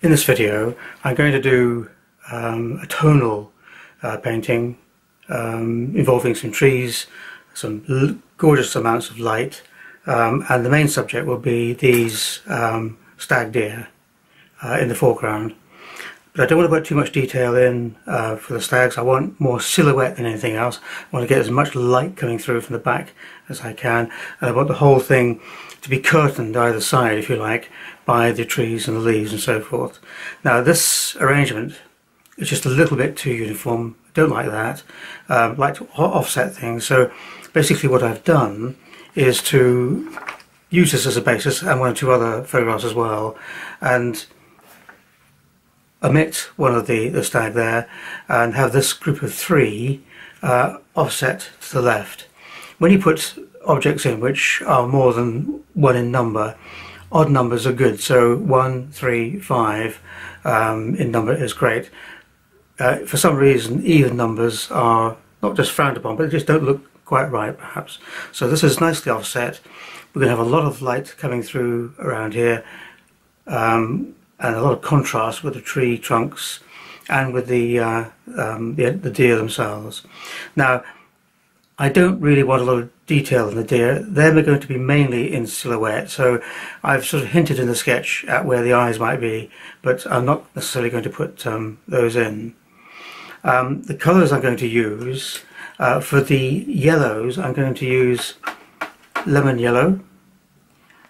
In this video I'm going to do um, a tonal uh, painting um, involving some trees, some gorgeous amounts of light um, and the main subject will be these um, stag deer uh, in the foreground. But I don't want to put too much detail in uh, for the stags. I want more silhouette than anything else. I want to get as much light coming through from the back as I can. And I want the whole thing to be curtained either side, if you like, by the trees and the leaves and so forth. Now this arrangement is just a little bit too uniform. I don't like that. Um, like to offset things. So basically what I've done is to use this as a basis and one or two other photographs as well and omit one of the, the stag there and have this group of three uh, offset to the left. When you put objects in which are more than one in number, odd numbers are good. So one, three, five um, in number is great. Uh, for some reason, even numbers are not just frowned upon, but they just don't look quite right, perhaps. So this is nicely offset. We're going to have a lot of light coming through around here, um, and a lot of contrast with the tree trunks and with the, uh, um, the, the deer themselves. Now, I don't really want a lot of detail in the deer. They're going to be mainly in silhouette, so I've sort of hinted in the sketch at where the eyes might be, but I'm not necessarily going to put um, those in. Um, the colours I'm going to use, uh, for the yellows I'm going to use lemon yellow.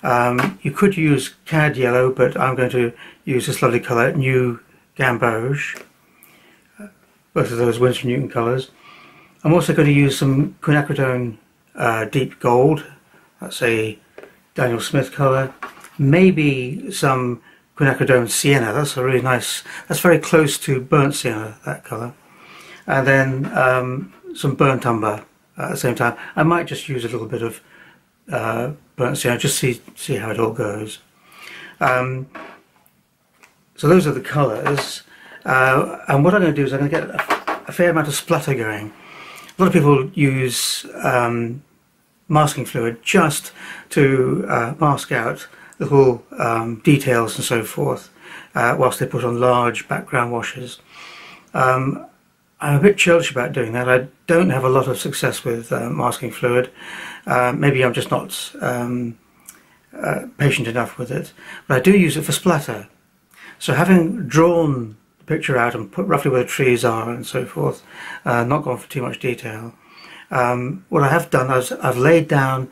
Um, you could use cad yellow, but I'm going to use this lovely colour, New Gamboge. Both of those Winsor Newton colours. I'm also going to use some quinacridone uh, deep gold, that's a Daniel Smith colour, maybe some quinacridone sienna, that's a really nice, that's very close to burnt sienna, that colour, and then um, some burnt umber at the same time. I might just use a little bit of uh, burnt sienna, just see, see how it all goes. Um, so those are the colours, uh, and what I'm going to do is I'm going to get a, a fair amount of splatter going. A lot of people use um, masking fluid just to uh, mask out little um, details and so forth uh, whilst they put on large background washes. Um, I'm a bit churlish about doing that. I don't have a lot of success with uh, masking fluid. Uh, maybe I'm just not um, uh, patient enough with it. But I do use it for splatter. So having drawn the picture out and put roughly where the trees are and so forth, uh, not gone for too much detail. Um, what I have done is I've laid down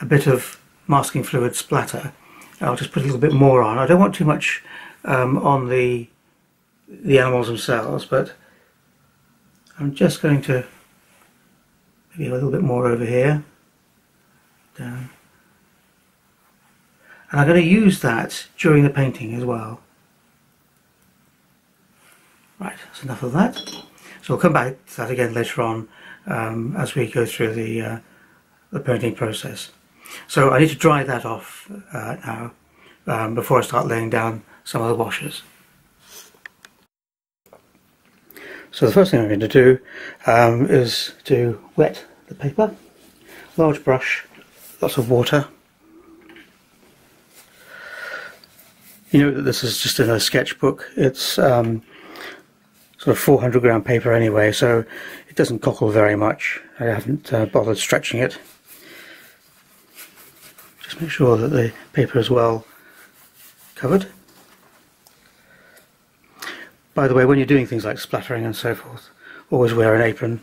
a bit of masking fluid splatter. I'll just put a little bit more on. I don't want too much um, on the the animals themselves, but I'm just going to maybe a little bit more over here, down. And I'm going to use that during the painting as well. Right, that's enough of that. So we'll come back to that again later on um, as we go through the, uh, the painting process. So I need to dry that off uh, now um, before I start laying down some of the washes. So the first thing I'm going to do um, is to wet the paper. Large brush, lots of water. You know that this is just in a sketchbook. It's um, sort of 400 gram paper anyway, so it doesn't cockle very much. I haven't uh, bothered stretching it. Just make sure that the paper is well covered. By the way, when you're doing things like splattering and so forth, always wear an apron.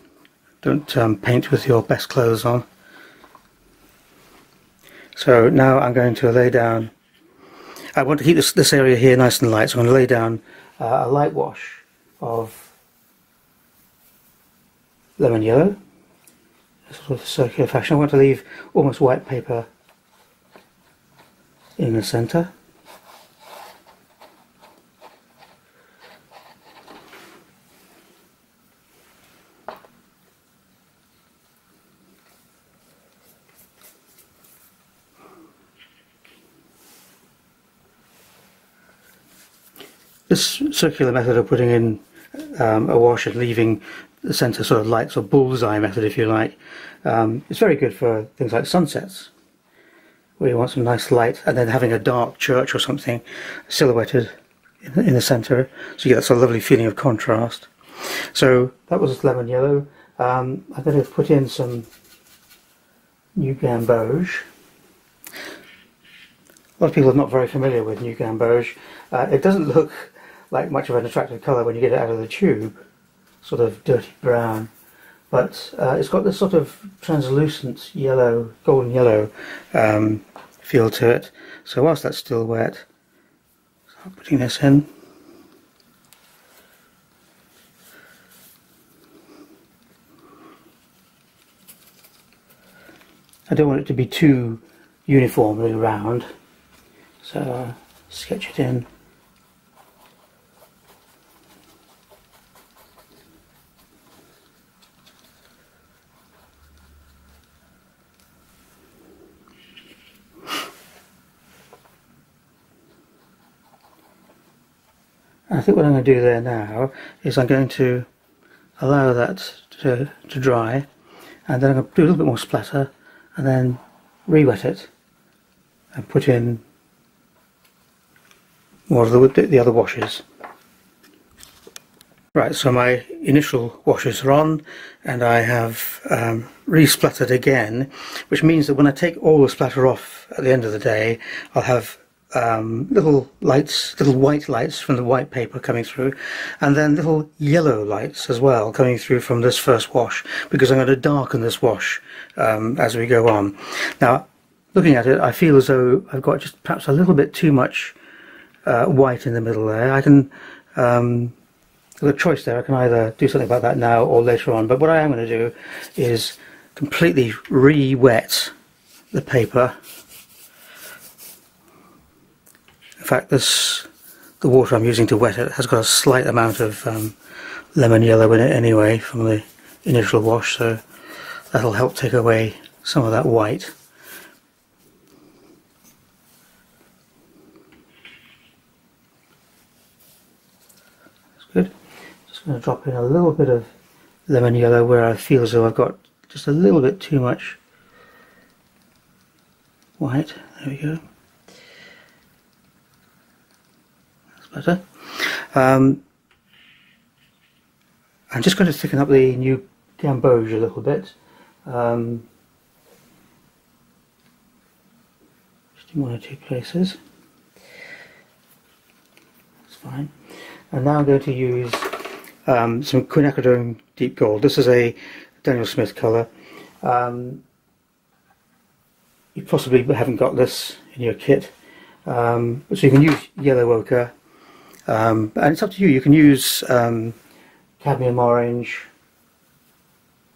Don't um, paint with your best clothes on. So now I'm going to lay down, I want to keep this, this area here nice and light, so I'm going to lay down uh, a light wash of lemon yellow, sort of circular fashion. I want to leave almost white paper in the centre. This circular method of putting in um, a wash and leaving the centre sort of light, sort of bullseye method if you like. Um, it's very good for things like sunsets, where you want some nice light, and then having a dark church or something silhouetted in the, in the centre, so you get that sort of lovely feeling of contrast. So that was lemon yellow. Um, I'm going to put in some new gamboge. A lot of people are not very familiar with new gamboge. Uh, it doesn't look like much of an attractive colour when you get it out of the tube, sort of dirty brown, but uh, it's got this sort of translucent yellow, golden yellow um, feel to it. So whilst that's still wet, start putting this in. I don't want it to be too uniformly round, so uh, sketch it in. Think what I'm going to do there now is I'm going to allow that to, to dry and then I'm going to do a little bit more splatter and then re-wet it and put in more of the, the other washes. Right, so my initial washes are on and I have um, re-splattered again, which means that when I take all the splatter off at the end of the day, I'll have um, little lights, little white lights from the white paper coming through, and then little yellow lights as well coming through from this first wash, because I'm going to darken this wash um, as we go on. Now, looking at it, I feel as though I've got just perhaps a little bit too much uh, white in the middle there. I can, um, the choice there, I can either do something about that now or later on, but what I am going to do is completely re-wet the paper In fact, this the water I'm using to wet it has got a slight amount of um, lemon yellow in it anyway from the initial wash, so that'll help take away some of that white. That's good. Just going to drop in a little bit of lemon yellow where I feel as though I've got just a little bit too much white. There we go. Um, I'm just going to thicken up the new gamboge a little bit. Um, just in one or two places. That's fine. And now I'm going to use um, some quinacridone deep gold. This is a Daniel Smith colour. Um, you possibly haven't got this in your kit. Um, so you can use yellow ochre um, and it's up to you. You can use um, cadmium orange.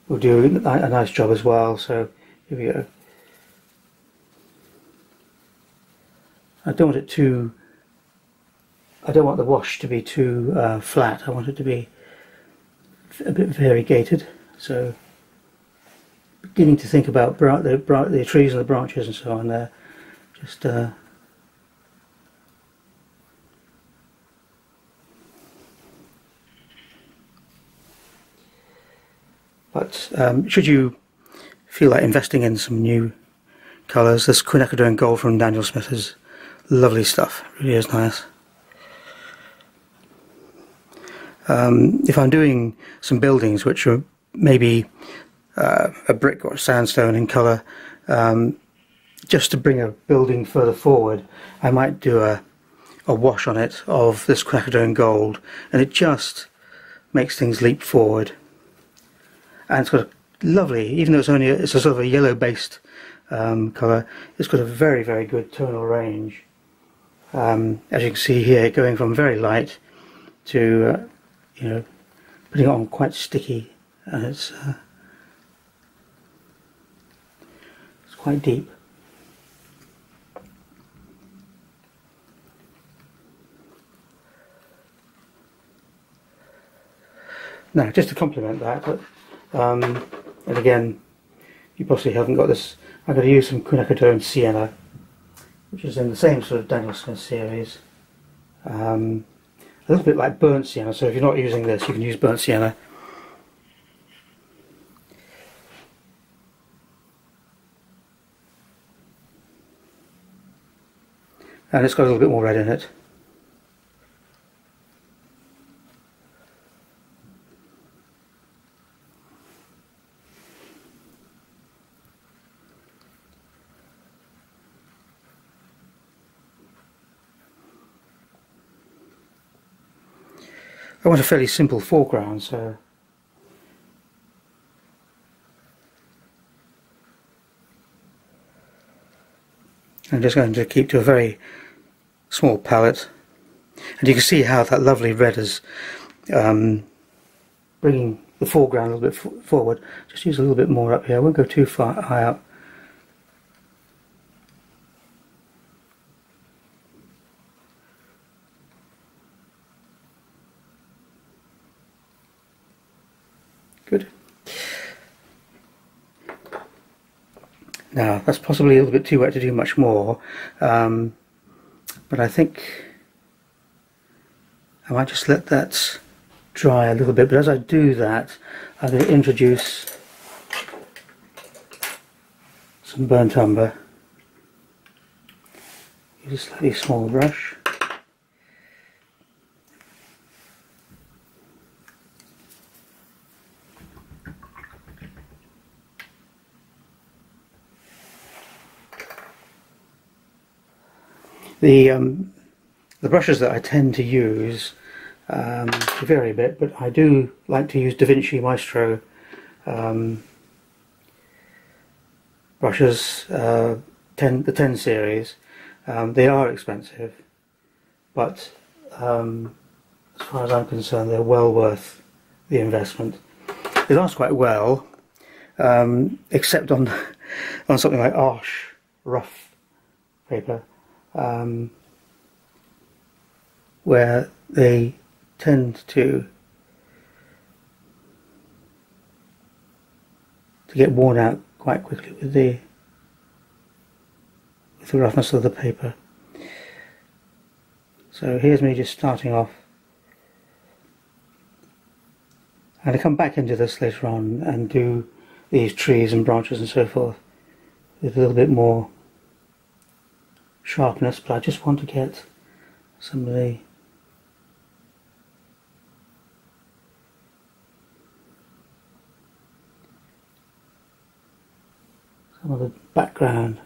Will do a nice job as well. So here we go. I don't want it too. I don't want the wash to be too uh, flat. I want it to be a bit variegated. So beginning to think about the, the trees and the branches and so on there. Just uh, But um, should you feel like investing in some new colours, this Queen quinacridone gold from Daniel Smith is lovely stuff. Really is nice. Um, if I'm doing some buildings which are maybe uh, a brick or sandstone in colour, um, just to bring a building further forward, I might do a, a wash on it of this quinacridone gold, and it just makes things leap forward and it's got a lovely, even though it's only a, it's a sort of a yellow based um, colour, it's got a very very good tonal range. Um, as you can see here, going from very light to uh, you know putting it on quite sticky, and it's uh, it's quite deep. Now, just to complement that, um, and again, you possibly haven't got this. I'm going to use some quinacridone sienna, which is in the same sort of Daniel Smith series. Um, a little bit like burnt sienna, so if you're not using this, you can use burnt sienna. And it's got a little bit more red in it. I want a fairly simple foreground, so. I'm just going to keep to a very small palette. And you can see how that lovely red is um, bringing the foreground a little bit forward. Just use a little bit more up here. I won't go too far high up good Now that's possibly a little bit too wet to do much more, um, but I think I might just let that dry a little bit. But as I do that, I'm going to introduce some burnt umber. Use a slightly small brush. The um, the brushes that I tend to use um, vary a bit, but I do like to use Da Vinci Maestro um, brushes, uh, 10, the 10 series. Um, they are expensive, but um, as far as I'm concerned, they're well worth the investment. They last quite well, um, except on on something like Arches rough paper um, where they tend to to get worn out quite quickly with the with the roughness of the paper. So here's me just starting off and I come back into this later on and do these trees and branches and so forth with a little bit more sharpness, but I just want to get some of the some of the background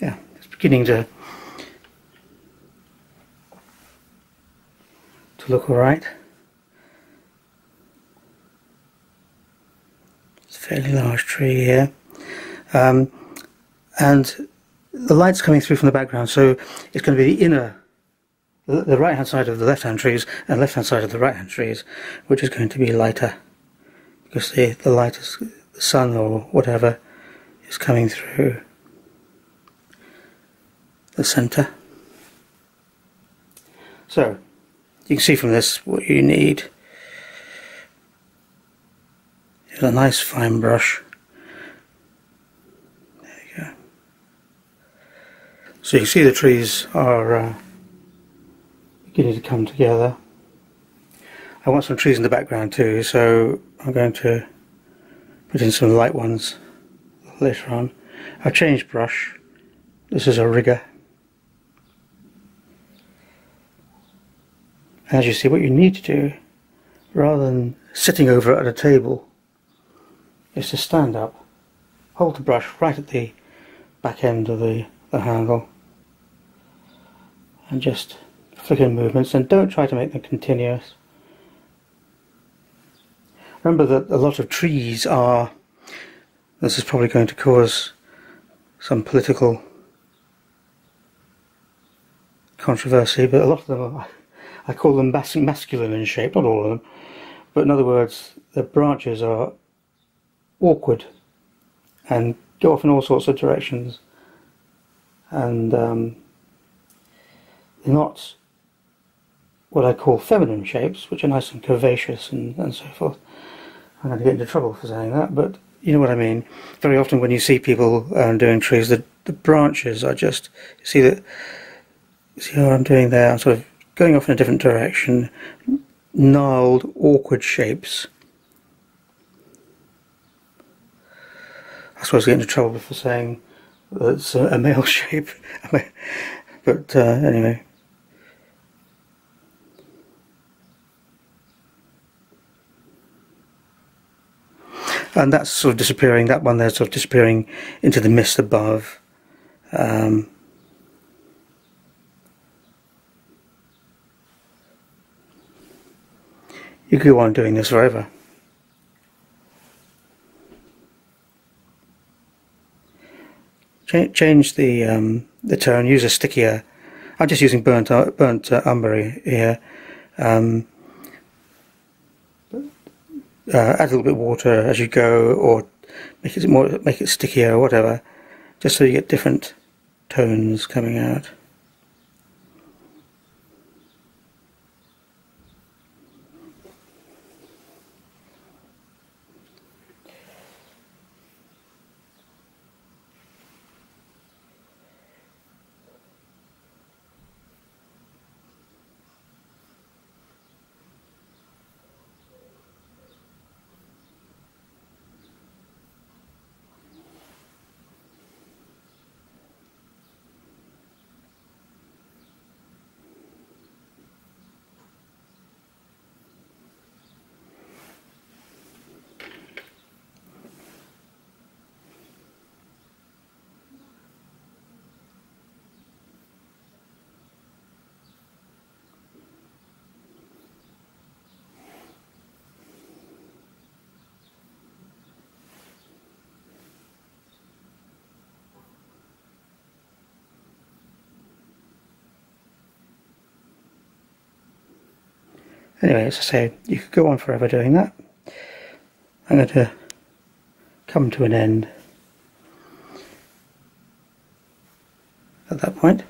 yeah, it's beginning to to look all right. It's a fairly large tree here, um, and the light's coming through from the background, so it's going to be the inner, the right hand side of the left hand trees and left hand side of the right hand trees, which is going to be lighter because the the light is the sun or whatever is coming through the center. So you can see from this what you need a nice fine brush. There you go. So you see the trees are uh, beginning to come together. I want some trees in the background too, so I'm going to put in some light ones later on. I changed brush. This is a rigger. As you see what you need to do rather than sitting over at a table is to stand up hold the brush right at the back end of the, the handle and just flick in movements and don't try to make them continuous. Remember that a lot of trees are this is probably going to cause some political controversy but a lot of them are I call them masculine in shape, not all of them, but in other words, the branches are awkward and go off in all sorts of directions, and um, they're not what I call feminine shapes, which are nice and curvaceous and, and so forth. I'm going to get into trouble for saying that, but you know what I mean. Very often when you see people um, doing trees, the, the branches are just, see that, see how I'm doing there, I'm sort of going off in a different direction, gnarled, awkward shapes. I suppose I get into trouble for saying it's a, a male shape, but uh, anyway. and that's sort of disappearing, that one there sort of disappearing into the mist above. Um, you could go on doing this forever. Ch change the um, the tone, use a stickier, I'm just using burnt, uh, burnt uh, umber here. Um, uh, add a little bit of water as you go or make it more make it stickier or whatever just so you get different tones coming out Anyway, as I say, you could go on forever doing that. I'm going to come to an end at that point.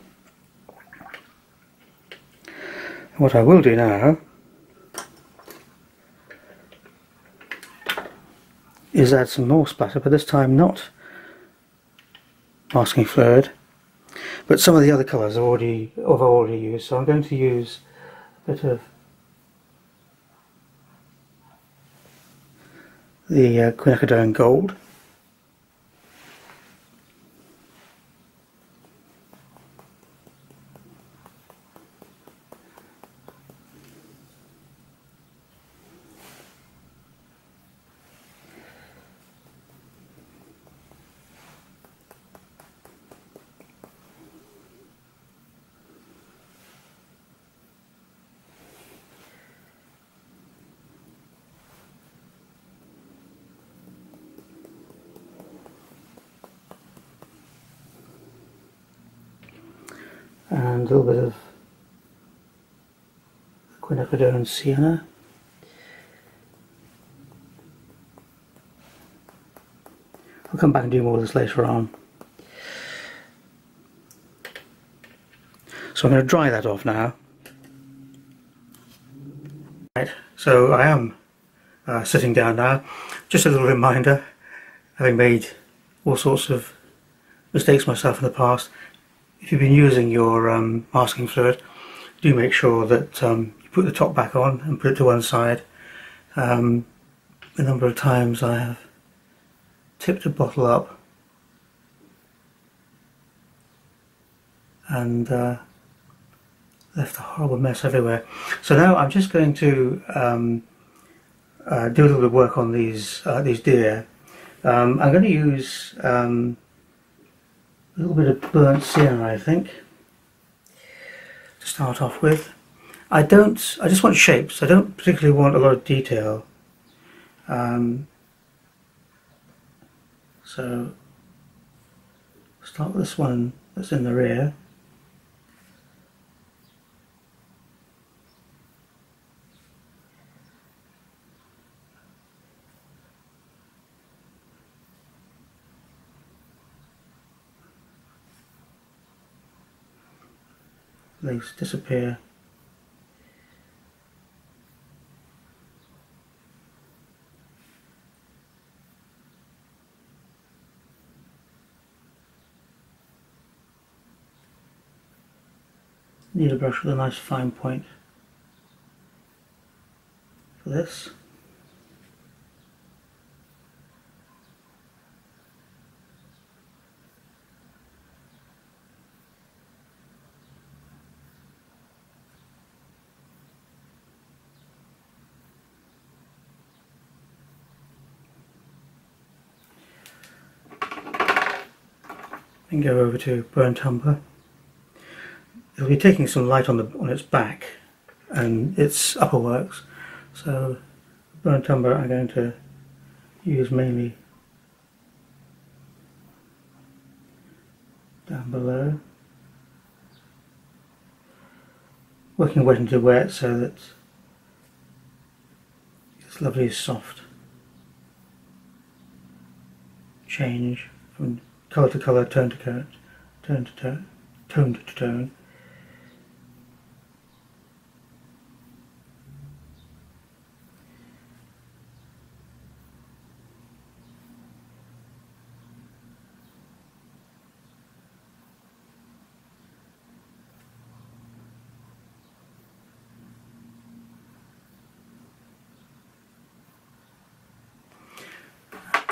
And what I will do now is add some more splatter, but this time not masking fluid, but some of the other colours I've already, I've already used. So I'm going to use a bit of the uh, quinacridone gold. And a little bit of quinacridone sienna. I'll come back and do more of this later on. So I'm going to dry that off now. Right, so I am uh, sitting down now. Just a little reminder, having made all sorts of mistakes myself in the past, if you've been using your um, masking fluid, do make sure that um, you put the top back on and put it to one side. Um, a number of times I have tipped a bottle up and uh, left a horrible mess everywhere. So now I'm just going to um, uh, do a little bit of work on these uh, these deer. Um, I'm going to use um, a little bit of burnt sienna I think to start off with. I don't, I just want shapes, I don't particularly want a lot of detail. Um, so start with this one that's in the rear. disappear Need a brush with a nice fine point for this. And go over to burnt umber. It'll be taking some light on the on its back and its upper works. So burnt umber I'm going to use mainly down below. Working wet into wet so that it's lovely soft change from colour to colour, tone to tone, tone to tone, tone to tone.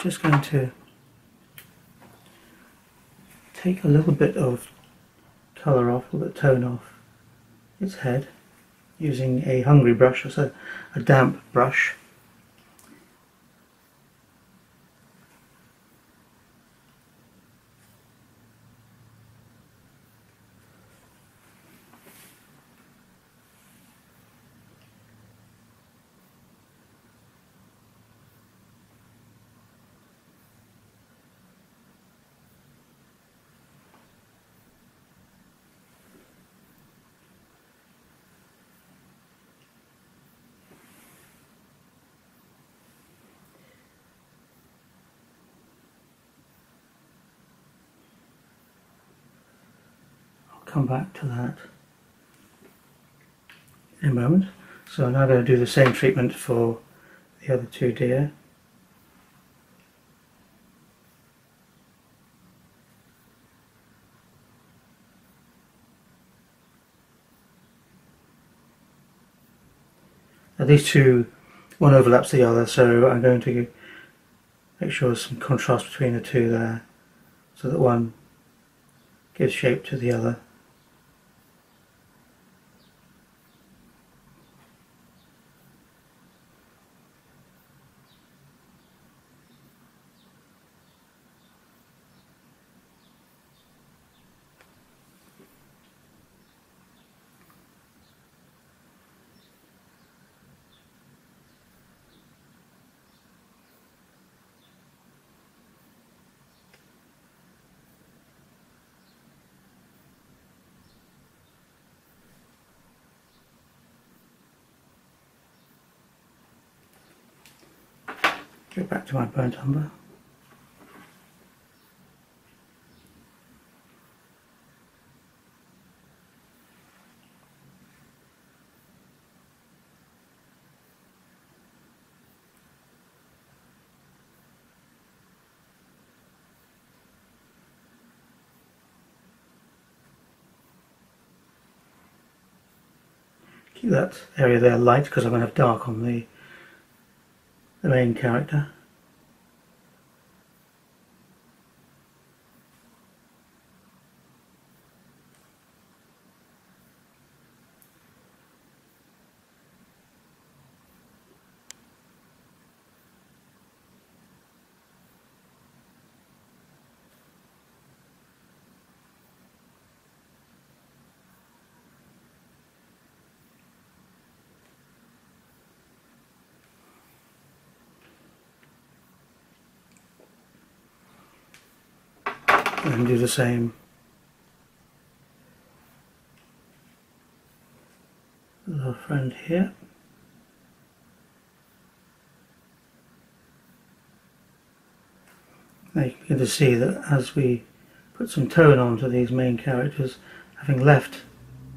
just going to take a little bit of colour off, bit of tone off its head using a hungry brush, so a damp brush. Come back to that in a moment. So I'm now going to do the same treatment for the other two deer. Now these two, one overlaps the other, so I'm going to make sure there's some contrast between the two there, so that one gives shape to the other. Go back to my burnt umber. keep that area there light because I'm going to have dark on the the main character. And do the same with our friend here. Now you can see that as we put some tone onto these main characters, having left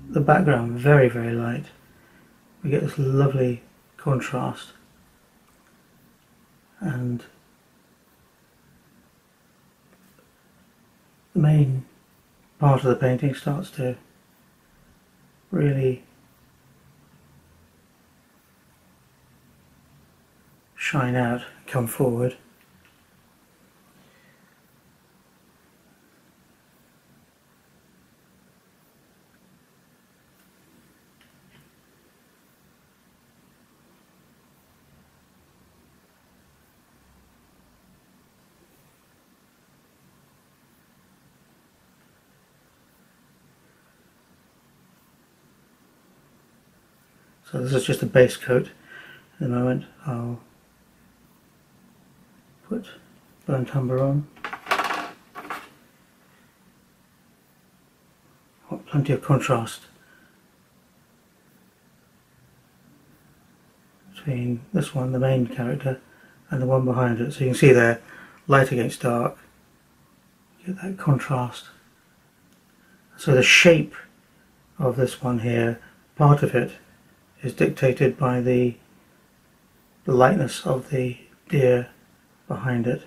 the background very very light, we get this lovely contrast and the main part of the painting starts to really shine out, come forward. This is just a base coat at the moment. I'll put burnt umber on. Plenty of contrast between this one, the main character, and the one behind it. So you can see there, light against dark. Get that contrast. So the shape of this one here, part of it is dictated by the, the lightness of the deer behind it.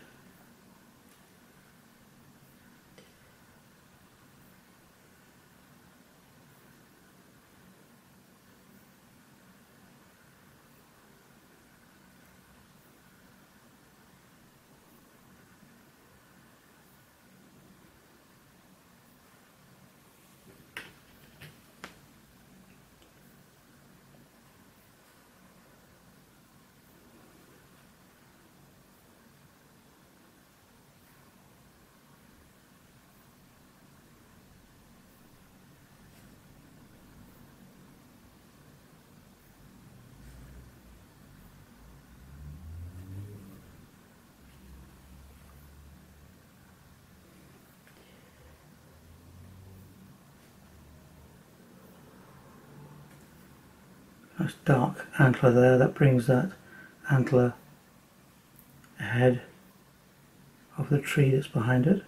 Nice dark antler there, that brings that antler ahead of the tree that's behind it.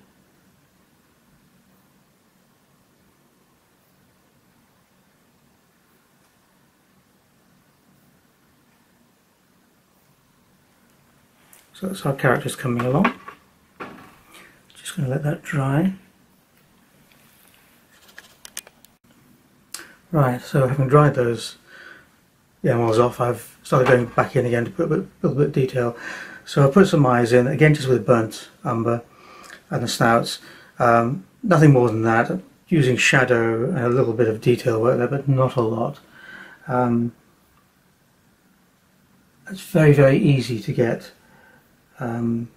So that's our characters coming along. Just going to let that dry. Right, so having dried those the animals off, I've started going back in again to put a bit, little bit of detail. So I put some eyes in, again just with burnt umber and the snouts. Um, nothing more than that, using shadow and a little bit of detail work there, but not a lot. Um, it's very, very easy to get um,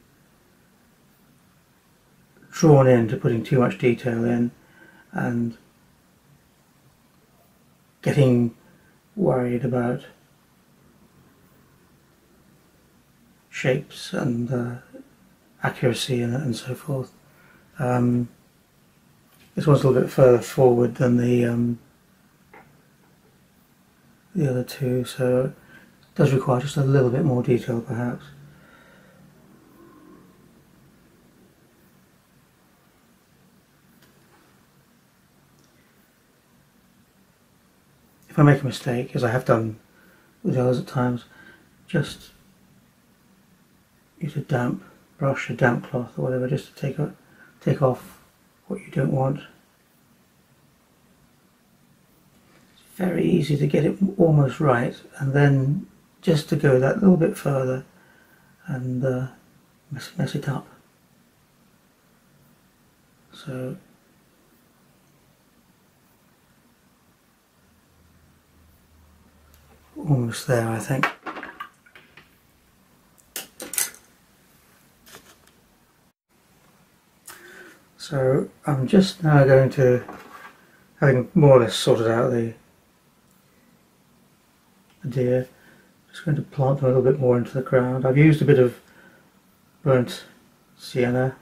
drawn into putting too much detail in and getting worried about shapes and uh, accuracy and, and, so forth. Um, this one's a little bit further forward than the um, the other two, so it does require just a little bit more detail perhaps. If I make a mistake, as I have done with others at times, just use a damp brush, a damp cloth or whatever, just to take, a, take off what you don't want. It's very easy to get it almost right and then just to go that little bit further and uh, mess, mess it up. So almost there I think. So I'm just now going to, having more or less sorted out the, the deer, just going to plant them a little bit more into the ground. I've used a bit of burnt sienna.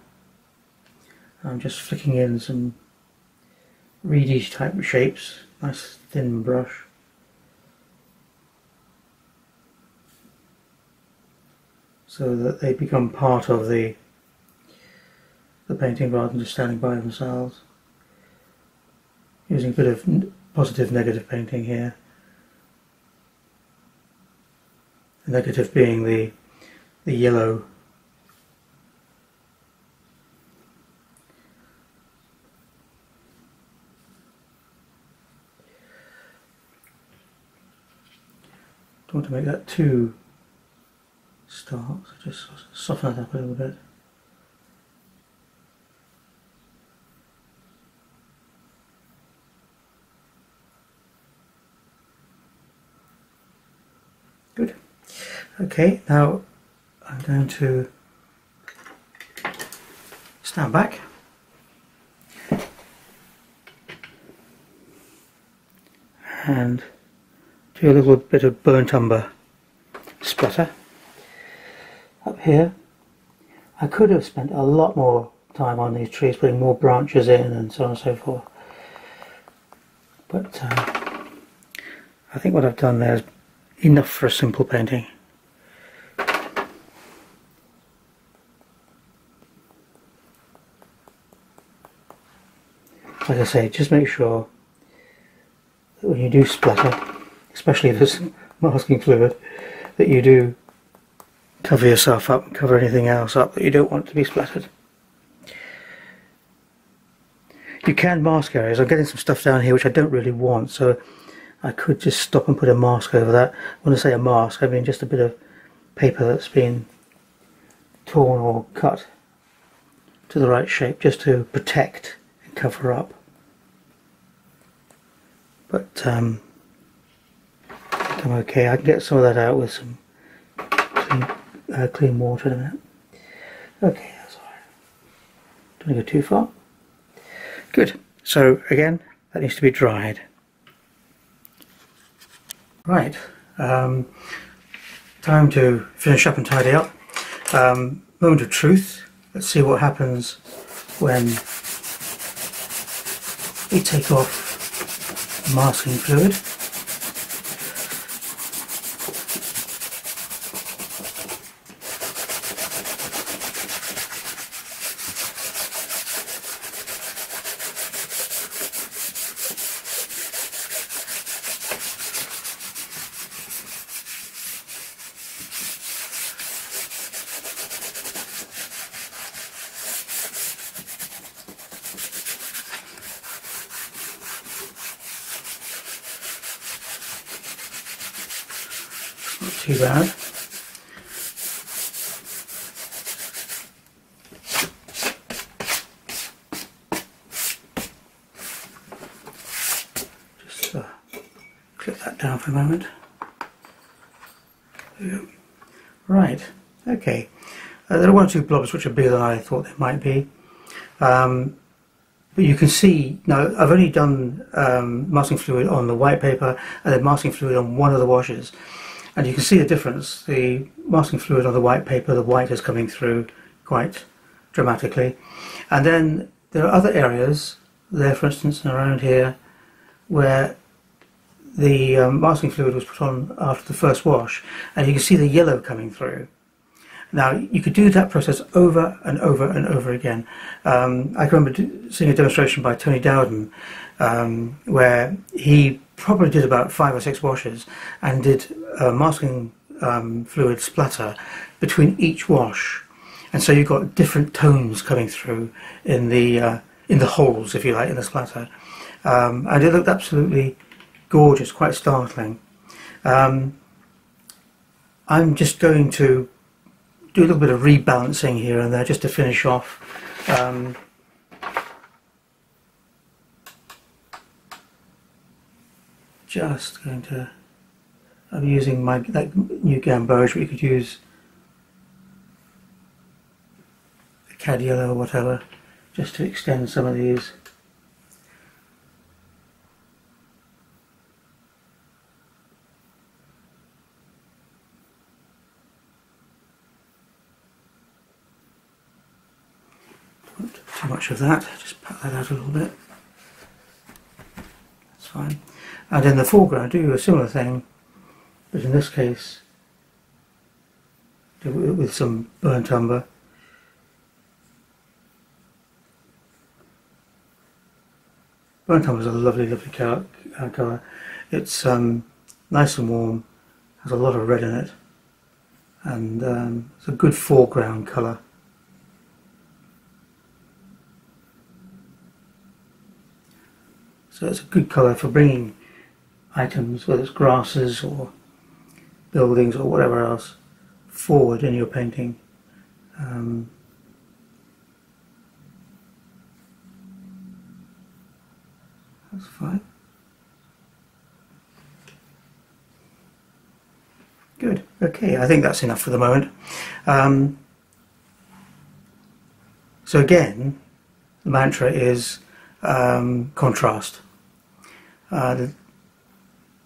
I'm just flicking in some reedy type shapes, nice thin brush. So that they become part of the the painting rather than just standing by themselves. Using a bit of positive negative painting here. The negative being the the yellow Don't want to make that too stark, so just soften that up a little bit. Good. Okay, now I'm going to stand back. And do a little bit of burnt umber splatter up here. I could have spent a lot more time on these trees, putting more branches in and so on and so forth. But uh, I think what I've done there is enough for a simple painting. Like I say, just make sure that when you do splatter, especially this masking fluid, that you do cover yourself up cover anything else up that you don't want to be splattered. You can mask areas. I'm getting some stuff down here which I don't really want, so I could just stop and put a mask over that. When I say a mask, I mean just a bit of paper that's been torn or cut to the right shape just to protect and cover up. But um, I'm okay. I can get some of that out with some clean, uh, clean water in a minute. Okay, that's alright. Don't go too far. Good. So again, that needs to be dried. Right, um, time to finish up and tidy up. Um, moment of truth. Let's see what happens when we take off masking fluid. Too bad. Just uh, clip that down for a moment. Right, okay. Uh, there are one or two blobs which are bigger than I thought they might be. Um, but you can see, now I've only done um, masking fluid on the white paper and then masking fluid on one of the washes. And you can see the difference. The masking fluid on the white paper, the white is coming through quite dramatically. And then there are other areas, there for instance and around here, where the um, masking fluid was put on after the first wash and you can see the yellow coming through. Now you could do that process over and over and over again. Um, I can remember seeing a demonstration by Tony Dowden um, where he probably did about five or six washes and did a masking um, fluid splatter between each wash, and so you got different tones coming through in the uh, in the holes, if you like, in the splatter, um, and it looked absolutely gorgeous, quite startling. Um, I'm just going to do a little bit of rebalancing here and there just to finish off. Just going to, I'm using my that new gamboge, but you could use a cad yellow or whatever, just to extend some of these. too much of that, just pat that out a little bit. That's fine. And in the foreground, do a similar thing, but in this case, do it with some burnt umber. Burnt umber is a lovely, lovely colour. It's um, nice and warm, has a lot of red in it, and um, it's a good foreground colour. So it's a good colour for bringing items, whether it's grasses or buildings or whatever else forward in your painting. Um, that's fine. Good. Okay, I think that's enough for the moment. Um, so again, the mantra is um, contrast. Uh, the,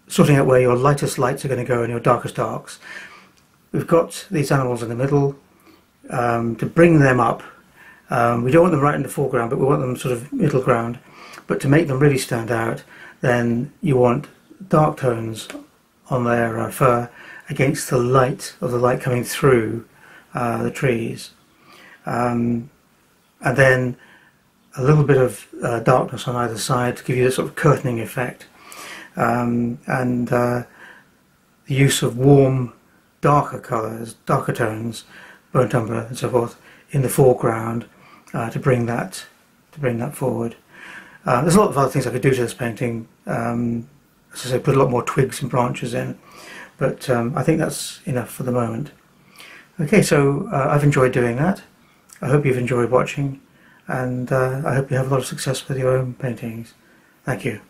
sorting out where your lightest lights are going to go and your darkest darks. We've got these animals in the middle. Um, to bring them up, um, we don't want them right in the foreground, but we want them sort of middle ground. But to make them really stand out, then you want dark tones on their uh, fur against the light of the light coming through uh, the trees. Um, and then a little bit of uh, darkness on either side to give you this sort of curtaining effect. Um, and uh, the use of warm, darker colours, darker tones, burnt umber and so forth, in the foreground uh, to bring that to bring that forward. Uh, there's a lot of other things I could do to this painting. Um, as I say, put a lot more twigs and branches in, but um, I think that's enough for the moment. Okay, so uh, I've enjoyed doing that. I hope you've enjoyed watching and uh, I hope you have a lot of success with your own paintings. Thank you.